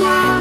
smile.